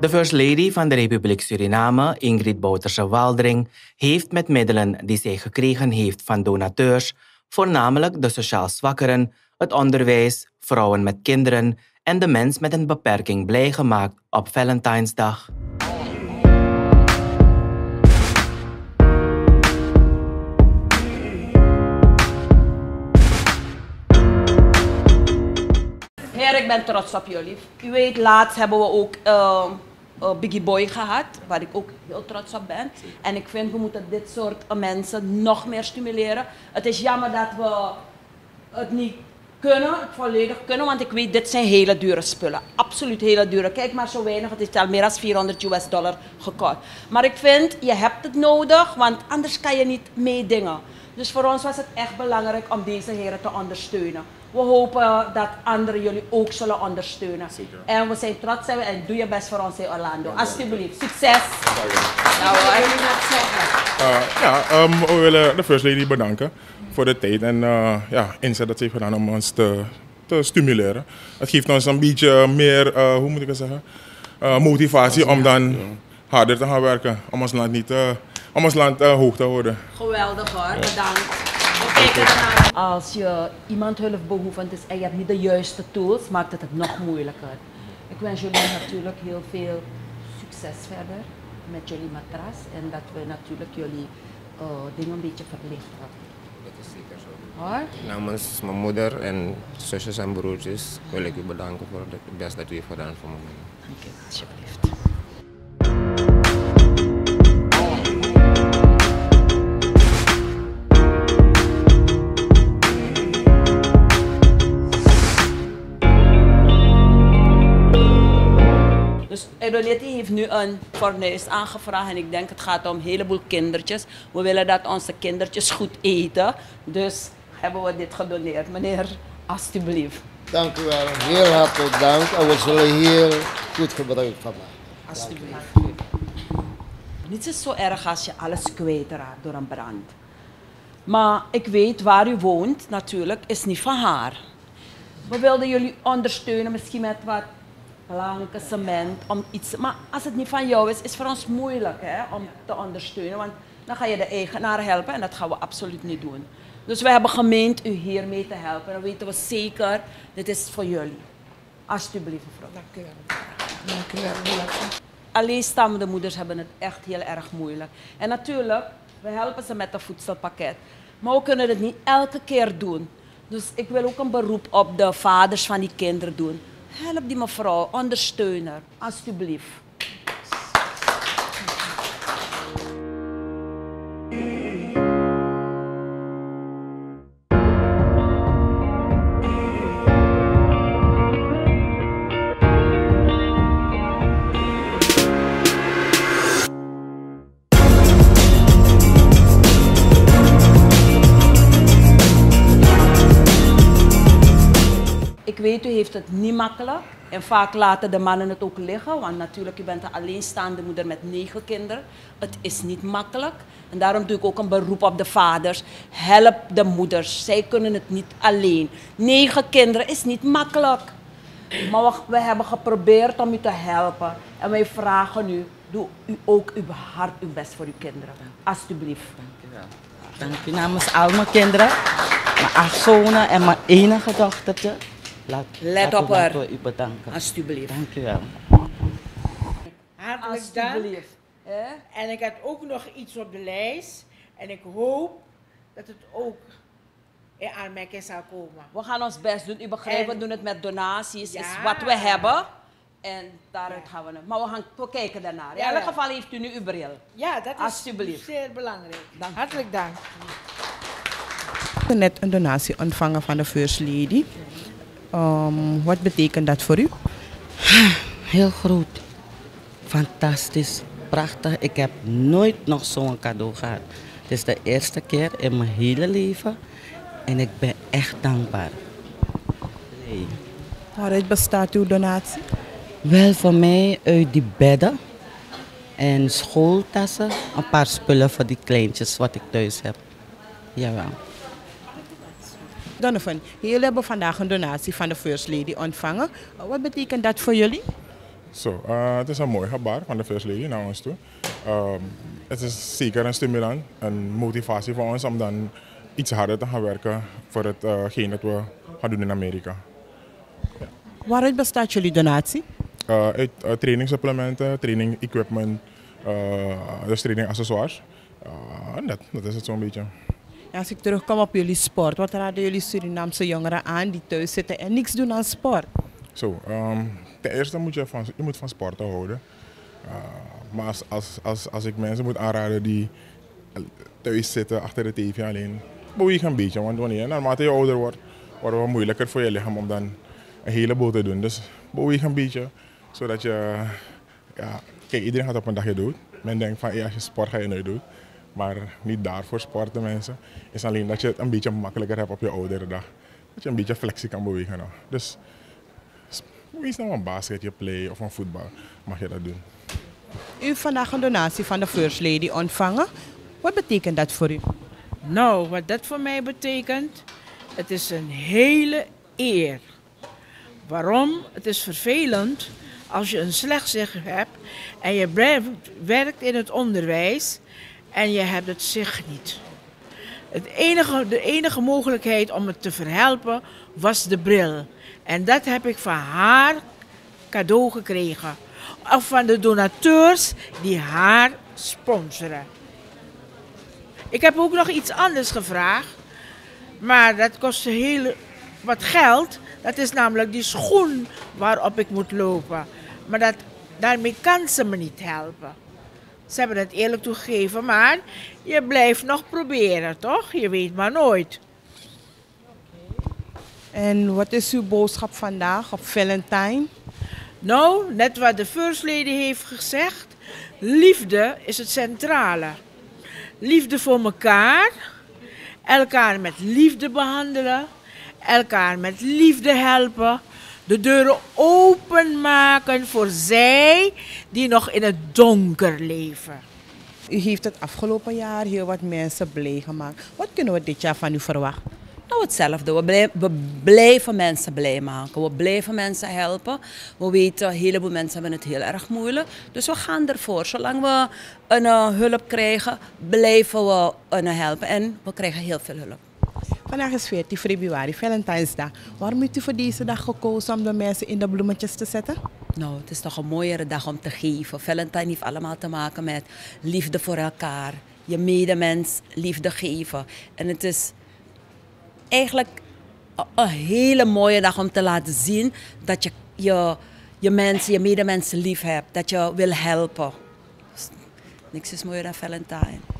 De First Lady van de Republiek Suriname, Ingrid Bouterse-Waldring, heeft met middelen die zij gekregen heeft van donateurs, voornamelijk de sociaal zwakkeren, het onderwijs, vrouwen met kinderen en de mens met een beperking blij gemaakt op Valentijnsdag. Heer, ik ben trots op jullie. U weet, laatst hebben we ook uh, uh, Biggie Boy gehad, waar ik ook heel trots op ben. En ik vind, we moeten dit soort mensen nog meer stimuleren. Het is jammer dat we het niet kunnen, het volledig kunnen, want ik weet, dit zijn hele dure spullen. Absoluut hele dure. Kijk maar zo weinig, het is al meer dan 400 US dollar gekost. Maar ik vind, je hebt het nodig, want anders kan je niet meedingen. Dus voor ons was het echt belangrijk om deze heren te ondersteunen. We hopen dat anderen jullie ook zullen ondersteunen. Zeker. En we zijn trots zijn we en doe je best voor ons in Orlando. Alsjeblieft, succes! Nou, jullie nog zeggen? Uh, ja, um, we willen de First Lady bedanken voor de tijd en uh, ja, inzet dat ze heeft gedaan om ons te, te stimuleren. Het geeft ons een beetje meer, uh, hoe moet ik het zeggen, motivatie om dan harder te gaan werken. Om ons land, niet, om ons land hoog te houden. Geweldig hoor, bedankt. We kijken ernaar. Als je iemand hulpbehoevend is en je hebt niet de juiste tools, maakt het het nog moeilijker. Ik wens jullie natuurlijk heel veel succes verder met jullie matras en dat we natuurlijk jullie uh, dingen een beetje verlichten. Dat is zeker zo. Hoor? Namens mijn moeder en zusjes en broertjes wil ik u bedanken voor het best dat u heeft gedaan voor me. Dank je, alsjeblieft. Nu een fornuis aangevraagd en ik denk het gaat om een heleboel kindertjes. We willen dat onze kindertjes goed eten, dus hebben we dit gedoneerd. Meneer, alstublieft. Dank u wel. Heel hartelijk dank. En we zullen hier goed gebruik van maken. Alsjeblieft. Niets is zo erg als je alles kwijtraakt door een brand. Maar ik weet waar u woont, natuurlijk, is niet van haar. We wilden jullie ondersteunen, misschien met wat planken, cement, om iets. Maar als het niet van jou is, is het voor ons moeilijk hè, om te ondersteunen. Want dan ga je de eigenaar helpen en dat gaan we absoluut niet doen. Dus we hebben gemeend u hiermee te helpen. Dan weten we zeker, dit is voor jullie. Alsjeblieft, mevrouw. Dank u wel. Dank u wel. Alleenstaande moeders hebben het echt heel erg moeilijk. En natuurlijk, we helpen ze met een voedselpakket. Maar we kunnen het niet elke keer doen. Dus ik wil ook een beroep op de vaders van die kinderen doen. Help die mevrouw, ondersteun haar, alsjeblieft. Weet, u heeft het niet makkelijk. En vaak laten de mannen het ook liggen. Want natuurlijk, u bent een alleenstaande moeder met negen kinderen. Het is niet makkelijk. En daarom doe ik ook een beroep op de vaders. Help de moeders. Zij kunnen het niet alleen. Negen kinderen is niet makkelijk. Maar we, hebben geprobeerd om u te helpen. En wij vragen u, doe u ook uw hard uw best voor uw kinderen. Alsjeblieft. Dank u namens al mijn kinderen, mijn acht zonen en mijn enige dochtertje. Laat, Let laat op haar. u bedanken. Alsjeblieft. Dank u wel. Hartelijk dank. En ik had ook nog iets op de lijst. En ik hoop dat het ook in aanmerking zal komen. We gaan ons best doen. U begrijpt, we En- doen het met donaties. Ja. is wat we hebben. En daaruit gaan we. Maar we gaan we kijken daarnaar. In Ja, elk geval heeft u nu uw bril. Ja, dat is zeer belangrijk. Dank. Hartelijk dank. heb net een donatie ontvangen van de First Lady. Um, wat betekent dat voor u? Heel groot. Fantastisch. Prachtig. Ik heb nooit nog zo'n cadeau gehad. Het is de eerste keer in mijn hele leven. En ik ben echt dankbaar. Nee. Waaruit bestaat uw donatie? Wel voor mij uit die bedden en schooltassen, een paar spullen voor die kleintjes wat ik thuis heb. Jawel. Donovan, jullie hebben vandaag een donatie van de First Lady ontvangen. Wat betekent dat voor jullie? Zo, eh, het is een mooi gebaar van de First Lady naar ons toe. Ehm, het is zeker een stimulans, een motivatie voor ons om dan iets harder te gaan werken voor hetgeen dat we gaan doen in Amerika. Waaruit bestaat jullie donatie? Uh, uit uh, trainingssupplementen, training equipment, uh, dus training accessoires. dat, dat is het zo'n beetje. Als ik terugkom op jullie sport, wat raden jullie Surinaamse jongeren aan die thuis zitten en niks doen aan sport? Zo, um, ten eerste moet je van, je moet van sporten houden. maar als, als, als, als ik mensen moet aanraden die thuis zitten achter de tv alleen, beweeg een beetje. Want wanneer naarmate je ouder wordt, wordt het wel moeilijker voor je lichaam om dan een heleboel te doen. Dus beweeg een beetje, zodat je... Ja, kijk, iedereen gaat op een dagje dood. Men denkt van, ja, als je sport ga je nooit doen. Maar niet daarvoor sporten mensen. Het is alleen dat je het een beetje makkelijker hebt op je oudere dag. Dat je een beetje flexie kan bewegen. Nou. Dus wees nou een basketje play of een voetbal, mag je dat doen. U heeft vandaag een donatie van de First Lady ontvangen. Wat betekent dat voor u? Nou, wat dat voor mij betekent, het is een hele eer. Waarom? Het is vervelend als je een slecht hebt en je werkt in het onderwijs en je hebt het zicht niet. Het enige, de enige mogelijkheid om het te verhelpen was de bril. En dat heb ik van haar cadeau gekregen. Of van de donateurs die haar sponsoren. Ik heb ook nog iets anders gevraagd. Maar dat kost heel wat geld. Dat is namelijk die schoen waarop ik moet lopen. Maar dat, daarmee kan ze me niet helpen. Ze hebben het eerlijk toegegeven, maar je blijft nog proberen, toch? Je weet maar nooit. En wat is uw boodschap vandaag op Valentine? Nou, net wat de First Lady heeft gezegd. Liefde is het centrale. Liefde voor elkaar. Elkaar met liefde behandelen. Elkaar met liefde helpen. De deuren openmaken voor zij die nog in het donker leven. U heeft het afgelopen jaar heel wat mensen blij gemaakt. Wat kunnen we dit jaar van u verwachten? Nou, hetzelfde. We, blij, we blijven mensen blij maken. We blijven mensen helpen. We weten, een heleboel mensen hebben het heel erg moeilijk. Dus we gaan ervoor. Zolang we een uh, hulp krijgen, blijven we uh, helpen. En we krijgen heel veel hulp. Vandaag is 14 februari, Valentijnsdag. Waarom heeft u voor deze dag gekozen om de mensen in de bloemetjes te zetten? Nou, het is toch een mooiere dag om te geven. Valentijn heeft allemaal te maken met liefde voor elkaar. Je medemens liefde geven. En het is eigenlijk een hele mooie dag om te laten zien dat je je, je mensen, je medemensen lief hebt. Dat je wil helpen. Niks is mooier dan Valentine.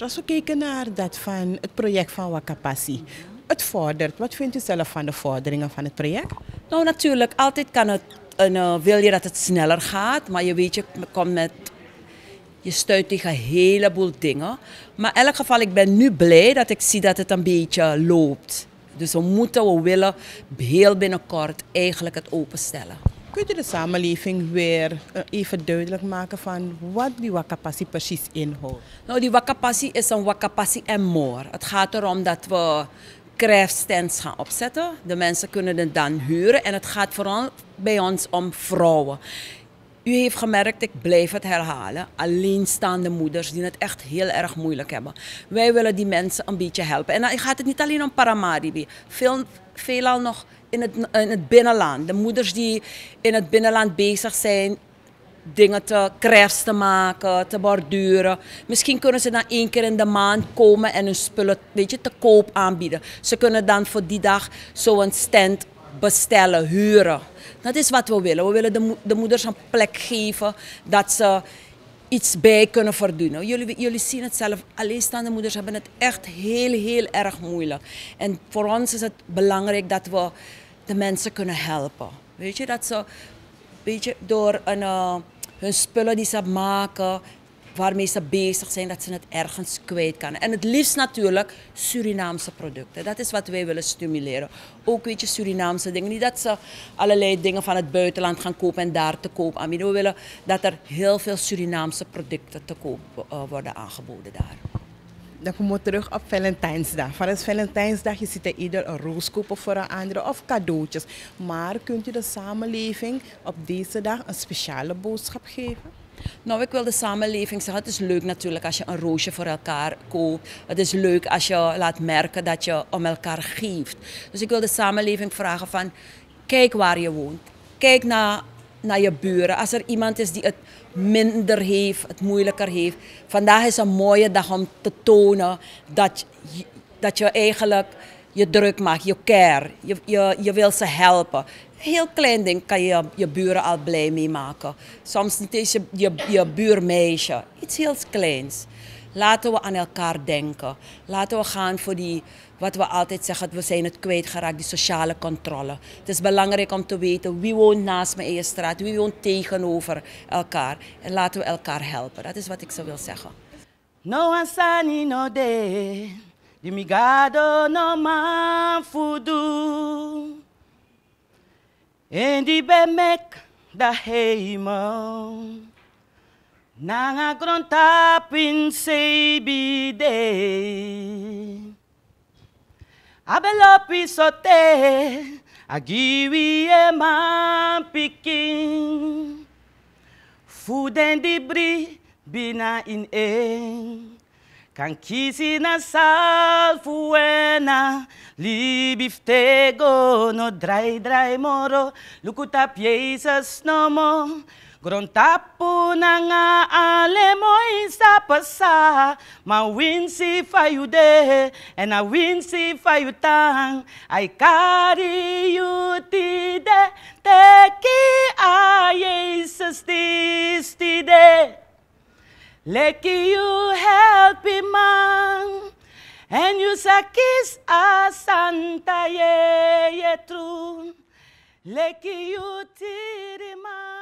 Als we kijken naar dat van het project van Wakapassi. Het vordert. Wat vindt u zelf van de vorderingen van het project? Nou, natuurlijk. Altijd kan het, uh, wil je dat het sneller gaat. Maar je weet, je komt met je stuit tegen een heleboel dingen. Maar in elk geval, ik ben nu blij dat ik zie dat het een beetje loopt. Dus we moeten, we willen heel binnenkort eigenlijk het openstellen. Kunt u de samenleving weer eh, even duidelijk maken van wat die wakapassie precies inhoudt? Nou, die wakapassie is een wakapassie en more. Het gaat erom dat we craftstands gaan opzetten. De mensen kunnen het dan huren en het gaat vooral bij ons om vrouwen. U heeft gemerkt, ik blijf het herhalen, alleenstaande moeders die het echt heel erg moeilijk hebben. Wij willen die mensen een beetje helpen. En dan gaat het niet alleen om Paramaribi. Veel, veelal nog in het, in het binnenland. De moeders die in het binnenland bezig zijn dingen te crafts te maken, te borduren. Misschien kunnen ze dan één keer in de maand komen en hun spullen weet je, te koop aanbieden. Ze kunnen dan voor die dag zo'n stand bestellen, huren. Dat is wat we willen. We willen de, de moeders een plek geven dat ze iets bij kunnen verdienen. Jullie, jullie zien het zelf, alleenstaande moeders hebben het echt heel, heel erg moeilijk. En voor ons is het belangrijk dat we de mensen kunnen helpen. Weet je, dat ze weet je, door een, uh, hun spullen die ze maken, waarmee ze bezig zijn, dat ze het ergens kwijt kan. En het liefst natuurlijk Surinaamse producten. Dat is wat wij willen stimuleren. Ook weet je, Surinaamse dingen. Niet dat ze allerlei dingen van het buitenland gaan kopen en daar te koop aanbieden. We willen dat er heel veel Surinaamse producten te koop uh, worden aangeboden daar. Dan komen we terug op Valentijnsdag. Van Valentijnsdag, je ziet er ieder een roos kopen voor een andere of cadeautjes. Maar kunt u de samenleving op deze dag een speciale boodschap geven? Nou, ik wil de samenleving zeggen, het is leuk natuurlijk als je een roosje voor elkaar koopt. Het is leuk als je laat merken dat je om elkaar geeft. Dus ik wil de samenleving vragen van, kijk waar je woont. Kijk naar, naar je buren. Als er iemand is die het minder heeft, het moeilijker heeft. Vandaag is een mooie dag om te tonen dat, dat je eigenlijk je druk maakt, je care. Je, je, je wil ze helpen. Heel klein ding kan je je buren al blij mee maken. Soms niet eens je, je, je buurmeisje. Iets heel kleins. Laten we aan elkaar denken. Laten we gaan voor die, wat we altijd zeggen, we zijn het kwijtgeraakt, die sociale controle. Het is belangrijk om te weten wie woont naast mijn eigen straat, wie woont tegenover elkaar. En laten we elkaar helpen. Dat is wat ik zo wil zeggen. No ansani no de, di migado no man. Endibemek da heimão Nang sabi day. Abelopi sote Agiwi eman pikin Fuden dibri bina in en Kankisi na salfuena Li biftego no drai drai moro, lukuta no mo. Grontapo na nga ale mo isa pasa, mawin si fayude, and a win si fayutang, ay kari yutide, teki a Jesus this. Leki you help me man and you suck Enyusakis asanta ye yetru leki yutirima.